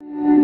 you.